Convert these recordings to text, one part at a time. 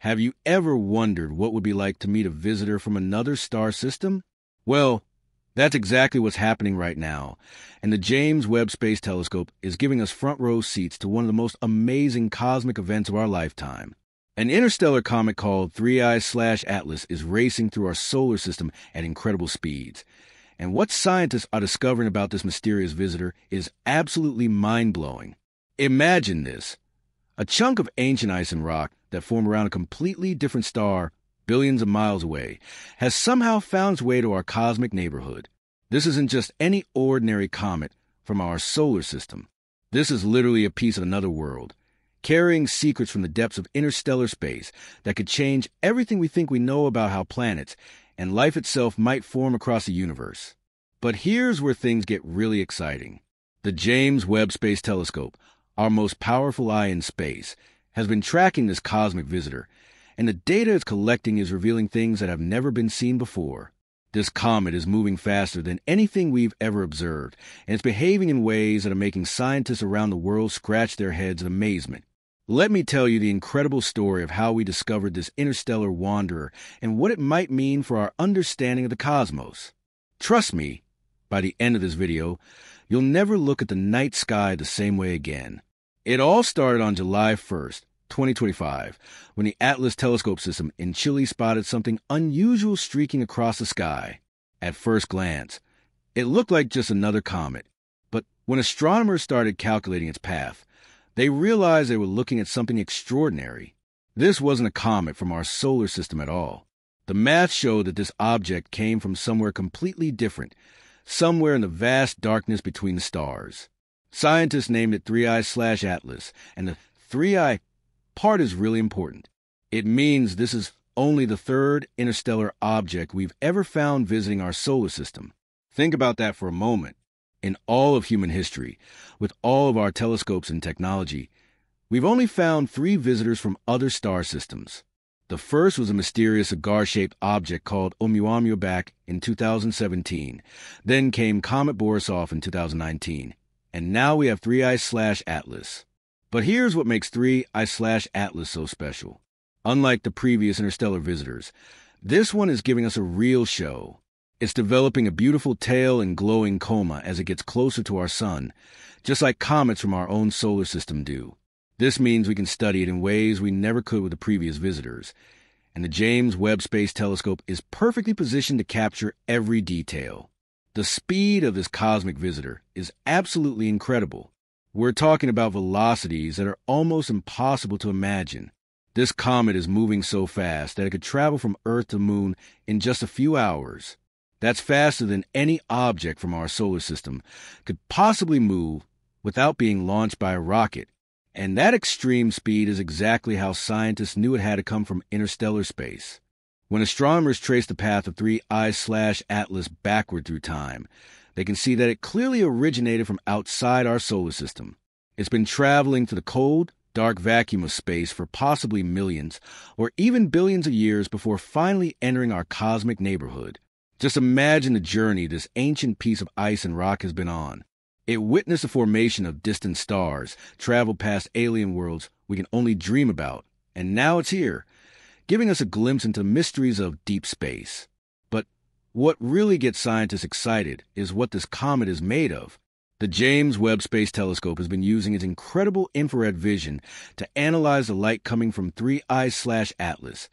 Have you ever wondered what would be like to meet a visitor from another star system? Well, that's exactly what's happening right now, and the James Webb Space Telescope is giving us front row seats to one of the most amazing cosmic events of our lifetime. An interstellar comet called 3I slash Atlas is racing through our solar system at incredible speeds. And what scientists are discovering about this mysterious visitor is absolutely mind blowing. Imagine this a chunk of ancient ice and rock that form around a completely different star billions of miles away has somehow found its way to our cosmic neighborhood. This isn't just any ordinary comet from our solar system. This is literally a piece of another world, carrying secrets from the depths of interstellar space that could change everything we think we know about how planets and life itself might form across the universe. But here's where things get really exciting. The James Webb Space Telescope, our most powerful eye in space, has been tracking this cosmic visitor, and the data it's collecting is revealing things that have never been seen before. This comet is moving faster than anything we've ever observed, and it's behaving in ways that are making scientists around the world scratch their heads in amazement. Let me tell you the incredible story of how we discovered this interstellar wanderer and what it might mean for our understanding of the cosmos. Trust me, by the end of this video, you'll never look at the night sky the same way again. It all started on July 1st, 2025, when the Atlas telescope system in Chile spotted something unusual streaking across the sky. At first glance, it looked like just another comet. But when astronomers started calculating its path, they realized they were looking at something extraordinary. This wasn't a comet from our solar system at all. The math showed that this object came from somewhere completely different, somewhere in the vast darkness between the stars. Scientists named it 3I slash Atlas, and the 3I part is really important. It means this is only the third interstellar object we've ever found visiting our solar system. Think about that for a moment. In all of human history, with all of our telescopes and technology, we've only found three visitors from other star systems. The first was a mysterious cigar shaped object called Oumuamua back in 2017. Then came Comet Borisov in 2019 and now we have 3i slash Atlas. But here's what makes 3i slash Atlas so special. Unlike the previous interstellar visitors, this one is giving us a real show. It's developing a beautiful tail and glowing coma as it gets closer to our sun, just like comets from our own solar system do. This means we can study it in ways we never could with the previous visitors, and the James Webb Space Telescope is perfectly positioned to capture every detail. The speed of this cosmic visitor is absolutely incredible. We're talking about velocities that are almost impossible to imagine. This comet is moving so fast that it could travel from Earth to Moon in just a few hours. That's faster than any object from our solar system could possibly move without being launched by a rocket. And that extreme speed is exactly how scientists knew it had to come from interstellar space. When astronomers trace the path of 3I slash Atlas backward through time, they can see that it clearly originated from outside our solar system. It's been traveling to the cold, dark vacuum of space for possibly millions or even billions of years before finally entering our cosmic neighborhood. Just imagine the journey this ancient piece of ice and rock has been on. It witnessed the formation of distant stars, traveled past alien worlds we can only dream about, and now it's here, giving us a glimpse into mysteries of deep space. But what really gets scientists excited is what this comet is made of. The James Webb Space Telescope has been using its incredible infrared vision to analyze the light coming from 3I slash Atlas,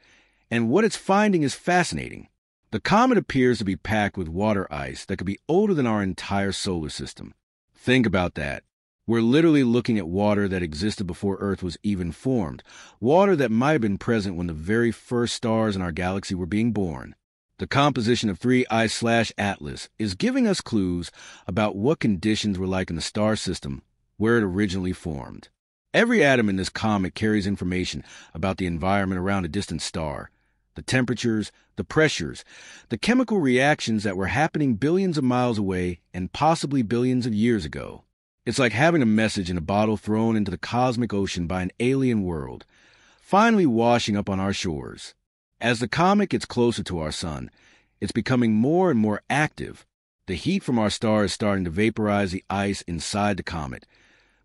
and what it's finding is fascinating. The comet appears to be packed with water ice that could be older than our entire solar system. Think about that. We're literally looking at water that existed before Earth was even formed, water that might have been present when the very first stars in our galaxy were being born. The composition of 3I slash Atlas is giving us clues about what conditions were like in the star system where it originally formed. Every atom in this comet carries information about the environment around a distant star, the temperatures, the pressures, the chemical reactions that were happening billions of miles away and possibly billions of years ago. It's like having a message in a bottle thrown into the cosmic ocean by an alien world, finally washing up on our shores. As the comet gets closer to our sun, it's becoming more and more active. The heat from our star is starting to vaporize the ice inside the comet,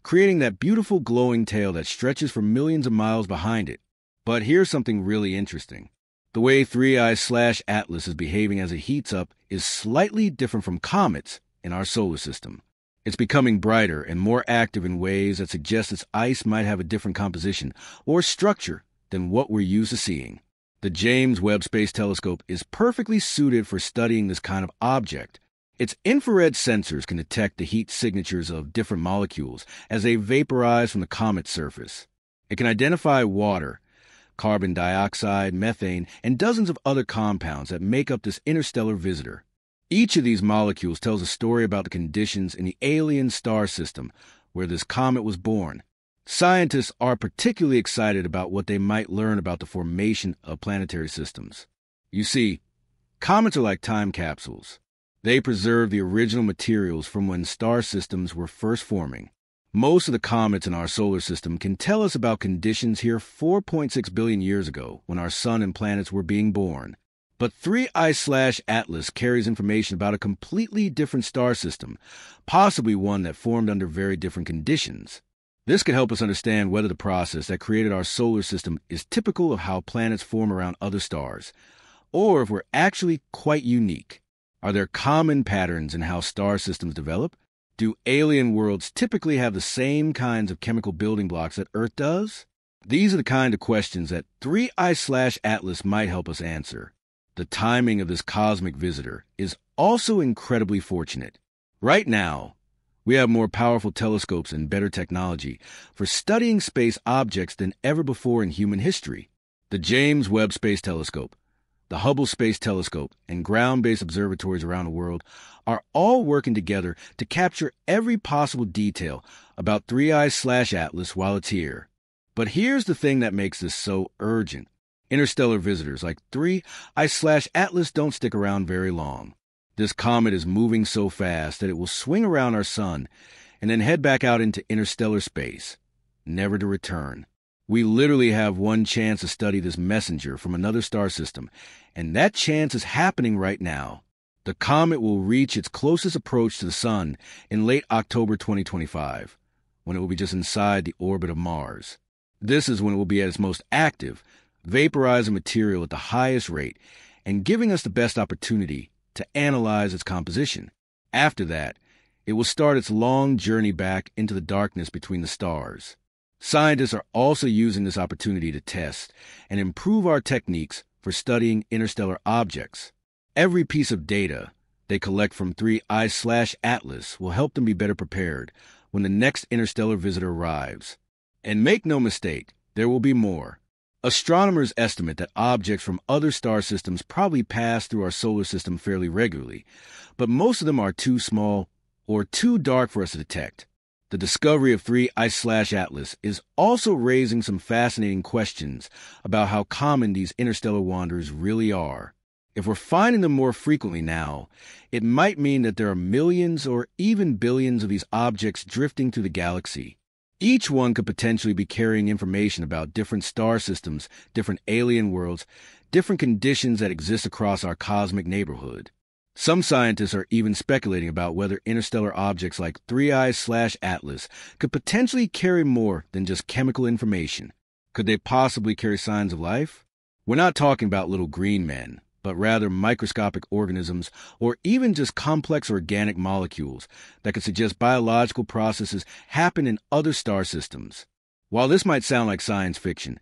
creating that beautiful glowing tail that stretches for millions of miles behind it. But here's something really interesting. The way 3i slash Atlas is behaving as it heats up is slightly different from comets in our solar system. It's becoming brighter and more active in ways that suggest its ice might have a different composition or structure than what we're used to seeing. The James Webb Space Telescope is perfectly suited for studying this kind of object. Its infrared sensors can detect the heat signatures of different molecules as they vaporize from the comet's surface. It can identify water, carbon dioxide, methane, and dozens of other compounds that make up this interstellar visitor. Each of these molecules tells a story about the conditions in the alien star system where this comet was born. Scientists are particularly excited about what they might learn about the formation of planetary systems. You see, comets are like time capsules. They preserve the original materials from when star systems were first forming. Most of the comets in our solar system can tell us about conditions here 4.6 billion years ago when our sun and planets were being born. But 3i slash Atlas carries information about a completely different star system, possibly one that formed under very different conditions. This could help us understand whether the process that created our solar system is typical of how planets form around other stars, or if we're actually quite unique. Are there common patterns in how star systems develop? Do alien worlds typically have the same kinds of chemical building blocks that Earth does? These are the kind of questions that 3i slash Atlas might help us answer. The timing of this cosmic visitor is also incredibly fortunate. Right now, we have more powerful telescopes and better technology for studying space objects than ever before in human history. The James Webb Space Telescope, the Hubble Space Telescope, and ground based observatories around the world are all working together to capture every possible detail about 3i slash Atlas while it's here. But here's the thing that makes this so urgent. Interstellar visitors like 3i slash Atlas don't stick around very long. This comet is moving so fast that it will swing around our sun and then head back out into interstellar space, never to return. We literally have one chance to study this messenger from another star system, and that chance is happening right now. The comet will reach its closest approach to the Sun in late October 2025, when it will be just inside the orbit of Mars. This is when it will be at its most active, vaporizing material at the highest rate and giving us the best opportunity to analyze its composition. After that, it will start its long journey back into the darkness between the stars. Scientists are also using this opportunity to test and improve our techniques for studying interstellar objects. Every piece of data they collect from 3i slash Atlas will help them be better prepared when the next interstellar visitor arrives. And make no mistake, there will be more. Astronomers estimate that objects from other star systems probably pass through our solar system fairly regularly, but most of them are too small or too dark for us to detect. The discovery of 3i slash Atlas is also raising some fascinating questions about how common these interstellar wanderers really are. If we're finding them more frequently now, it might mean that there are millions or even billions of these objects drifting through the galaxy. Each one could potentially be carrying information about different star systems, different alien worlds, different conditions that exist across our cosmic neighborhood. Some scientists are even speculating about whether interstellar objects like 3i slash Atlas could potentially carry more than just chemical information. Could they possibly carry signs of life? We're not talking about little green men, but rather microscopic organisms or even just complex organic molecules that could suggest biological processes happen in other star systems. While this might sound like science fiction,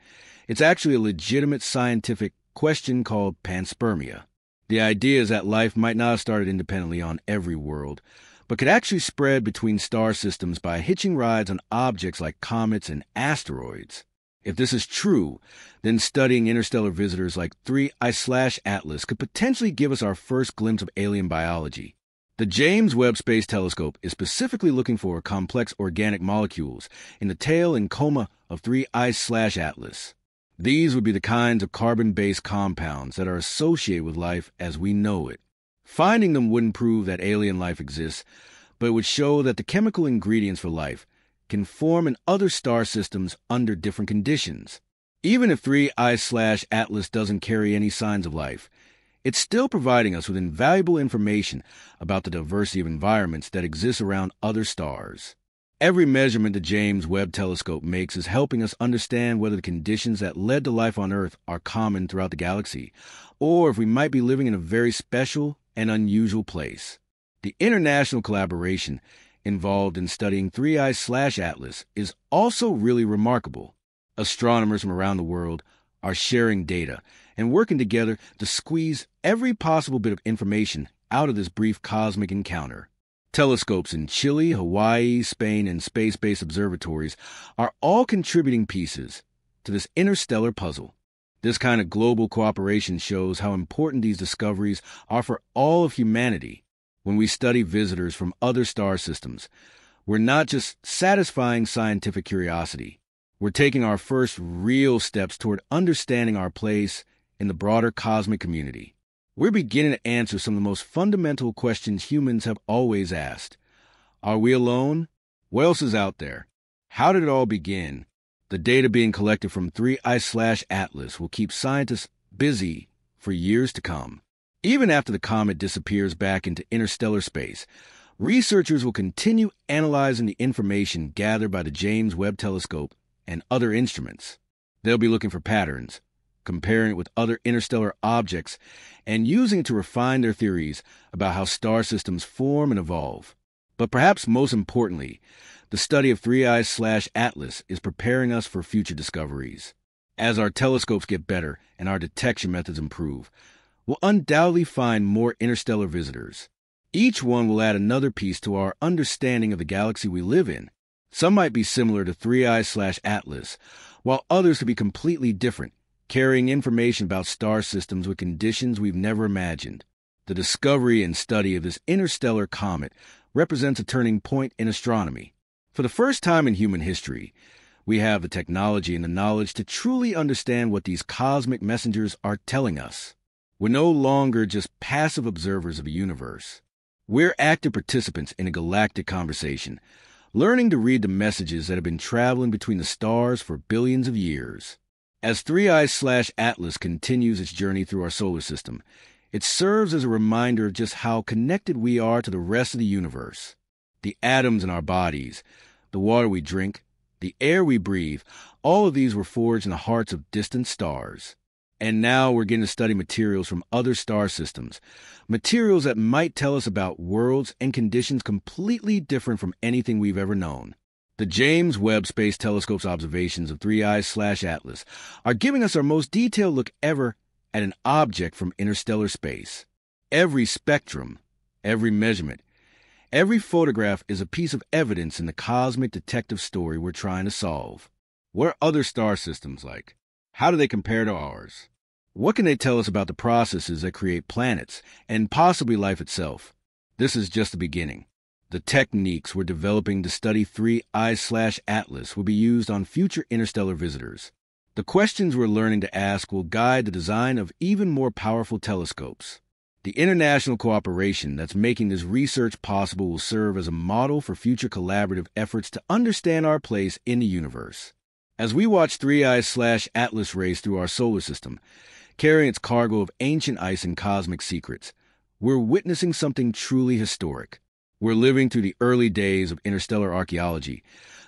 it's actually a legitimate scientific question called panspermia. The idea is that life might not have started independently on every world, but could actually spread between star systems by hitching rides on objects like comets and asteroids. If this is true, then studying interstellar visitors like 3i slash Atlas could potentially give us our first glimpse of alien biology. The James Webb Space Telescope is specifically looking for complex organic molecules in the tail and coma of 3i slash Atlas. These would be the kinds of carbon based compounds that are associated with life as we know it. Finding them wouldn't prove that alien life exists, but it would show that the chemical ingredients for life can form in other star systems under different conditions. Even if 3i slash Atlas doesn't carry any signs of life, it's still providing us with invaluable information about the diversity of environments that exist around other stars. Every measurement the James Webb Telescope makes is helping us understand whether the conditions that led to life on Earth are common throughout the galaxy, or if we might be living in a very special and unusual place. The international collaboration involved in studying 3i slash Atlas is also really remarkable. Astronomers from around the world are sharing data and working together to squeeze every possible bit of information out of this brief cosmic encounter. Telescopes in Chile, Hawaii, Spain, and space based observatories are all contributing pieces to this interstellar puzzle. This kind of global cooperation shows how important these discoveries are for all of humanity. When we study visitors from other star systems, we're not just satisfying scientific curiosity, we're taking our first real steps toward understanding our place in the broader cosmic community. We're beginning to answer some of the most fundamental questions humans have always asked. Are we alone? What else is out there? How did it all begin? The data being collected from 3i slash Atlas will keep scientists busy for years to come. Even after the comet disappears back into interstellar space, researchers will continue analyzing the information gathered by the James Webb Telescope and other instruments. They'll be looking for patterns, comparing it with other interstellar objects, and using it to refine their theories about how star systems form and evolve. But perhaps most importantly, the study of 3i slash Atlas is preparing us for future discoveries. As our telescopes get better and our detection methods improve, we'll undoubtedly find more interstellar visitors. Each one will add another piece to our understanding of the galaxy we live in. Some might be similar to 3i slash Atlas, while others could be completely different carrying information about star systems with conditions we've never imagined. The discovery and study of this interstellar comet represents a turning point in astronomy. For the first time in human history, we have the technology and the knowledge to truly understand what these cosmic messengers are telling us. We're no longer just passive observers of a universe. We're active participants in a galactic conversation, learning to read the messages that have been traveling between the stars for billions of years. As 3i slash Atlas continues its journey through our solar system, it serves as a reminder of just how connected we are to the rest of the universe. The atoms in our bodies, the water we drink, the air we breathe, all of these were forged in the hearts of distant stars. And now we're getting to study materials from other star systems, materials that might tell us about worlds and conditions completely different from anything we've ever known. The James Webb Space Telescope's observations of 3i slash Atlas are giving us our most detailed look ever at an object from interstellar space. Every spectrum, every measurement, every photograph is a piece of evidence in the cosmic detective story we're trying to solve. What are other star systems like? How do they compare to ours? What can they tell us about the processes that create planets and possibly life itself? This is just the beginning. The techniques we're developing to study 3i slash Atlas will be used on future interstellar visitors. The questions we're learning to ask will guide the design of even more powerful telescopes. The international cooperation that's making this research possible will serve as a model for future collaborative efforts to understand our place in the universe. As we watch 3I slash Atlas race through our solar system, carrying its cargo of ancient ice and cosmic secrets, we're witnessing something truly historic. We're living through the early days of interstellar archaeology,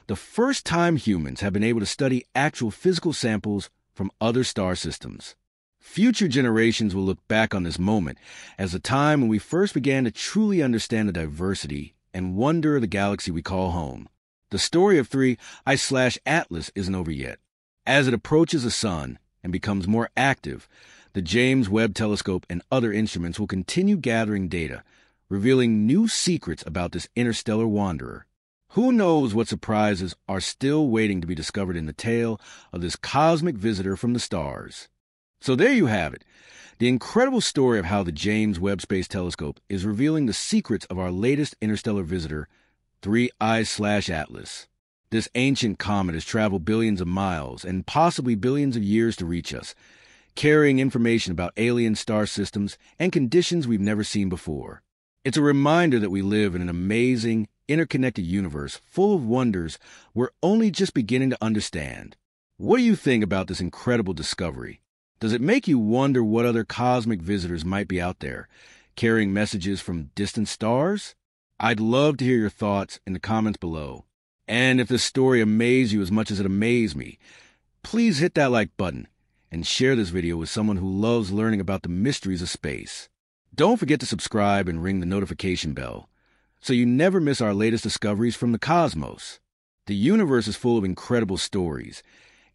the first time humans have been able to study actual physical samples from other star systems. Future generations will look back on this moment as the time when we first began to truly understand the diversity and wonder of the galaxy we call home. The story of 3i slash Atlas isn't over yet. As it approaches the sun and becomes more active, the James Webb Telescope and other instruments will continue gathering data revealing new secrets about this interstellar wanderer. Who knows what surprises are still waiting to be discovered in the tale of this cosmic visitor from the stars? So there you have it. The incredible story of how the James Webb Space Telescope is revealing the secrets of our latest interstellar visitor, 3i slash Atlas. This ancient comet has traveled billions of miles and possibly billions of years to reach us, carrying information about alien star systems and conditions we've never seen before. It's a reminder that we live in an amazing, interconnected universe full of wonders we're only just beginning to understand. What do you think about this incredible discovery? Does it make you wonder what other cosmic visitors might be out there, carrying messages from distant stars? I'd love to hear your thoughts in the comments below. And if this story amazed you as much as it amazed me, please hit that like button and share this video with someone who loves learning about the mysteries of space. Don't forget to subscribe and ring the notification bell so you never miss our latest discoveries from the cosmos. The universe is full of incredible stories,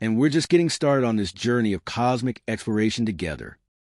and we're just getting started on this journey of cosmic exploration together.